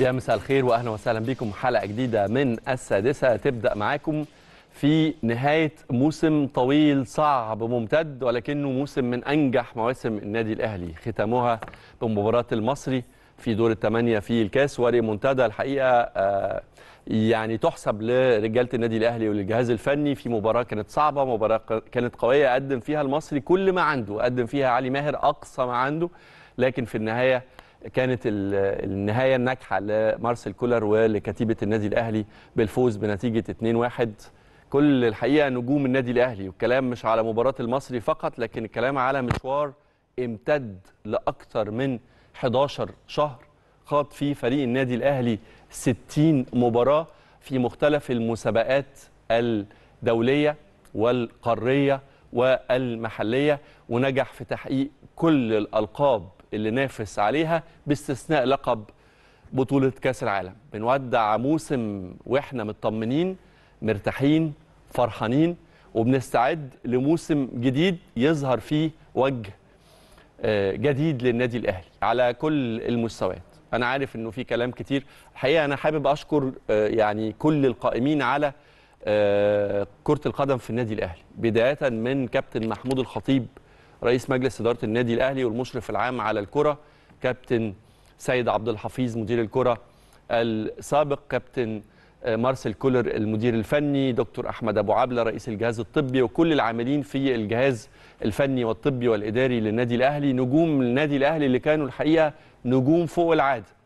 يا مساء الخير واهلا وسهلا بكم. حلقة جديدة من السادسة تبدأ معاكم في نهاية موسم طويل صعب ممتد ولكنه موسم من أنجح مواسم النادي الأهلي. ختامها بمباراة المصري في دور الثمانية في الكاس وريمونتادا الحقيقة آه يعني تحسب لرجالة النادي الأهلي وللجهاز الفني في مباراة كانت صعبة مباراة كانت قوية قدم فيها المصري كل ما عنده. قدم فيها علي ماهر أقصى ما عنده لكن في النهاية كانت النهاية الناجحة لمارسيل كولر ولكتيبة النادي الأهلي بالفوز بنتيجة 2-1 كل الحقيقة نجوم النادي الأهلي والكلام مش على مباراة المصري فقط لكن الكلام على مشوار امتد لأكثر من 11 شهر. خاض فيه فريق النادي الأهلي 60 مباراة في مختلف المسابقات الدولية والقارية والمحلية ونجح في تحقيق كل الألقاب اللي نافس عليها باستثناء لقب بطولة كأس العالم. بنودع موسم وإحنا مطمنين مرتاحين فرحانين وبنستعد لموسم جديد يظهر فيه وجه جديد للنادي الأهلي على كل المستويات. أنا عارف إنه في كلام كتير. الحقيقة أنا حابب أشكر يعني كل القائمين على كرة القدم في النادي الأهلي. بداية من كابتن محمود الخطيب رئيس مجلس إدارة النادي الأهلي والمشرف العام على الكرة كابتن سيد عبد الحفيظ مدير الكرة السابق كابتن مارسيل كولر المدير الفني دكتور أحمد أبو عبلة رئيس الجهاز الطبي وكل العاملين في الجهاز الفني والطبي والإداري للنادي الأهلي. نجوم النادي الأهلي اللي كانوا الحقيقة نجوم فوق العادة.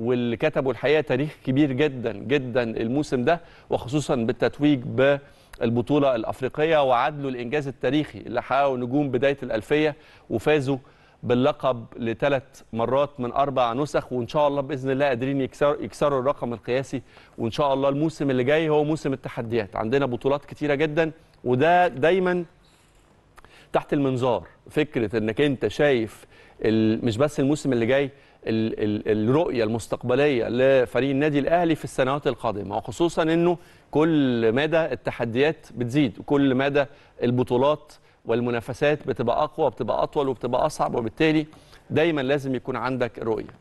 واللي كتبوا الحقيقة تاريخ كبير جدا جدا الموسم ده وخصوصا بالتتويج ب البطولة الأفريقية وعدلوا الإنجاز التاريخي اللي حققوا نجوم بداية الألفية وفازوا باللقب لثلاث مرات من أربع نسخ وإن شاء الله بإذن الله قادرين يكسروا, يكسروا الرقم القياسي وإن شاء الله الموسم اللي جاي هو موسم التحديات. عندنا بطولات كتيرة جدا وده دايما تحت المنظار. فكرة إنك أنت شايف مش بس الموسم اللي جاي الرؤية المستقبلية لفريق النادي الأهلي في السنوات القادمة وخصوصا إنه كل مدى التحديات بتزيد وكل مدى البطولات والمنافسات بتبقى أقوى وبتبقى أطول وبتبقى أصعب وبالتالي دايما لازم يكون عندك رؤية.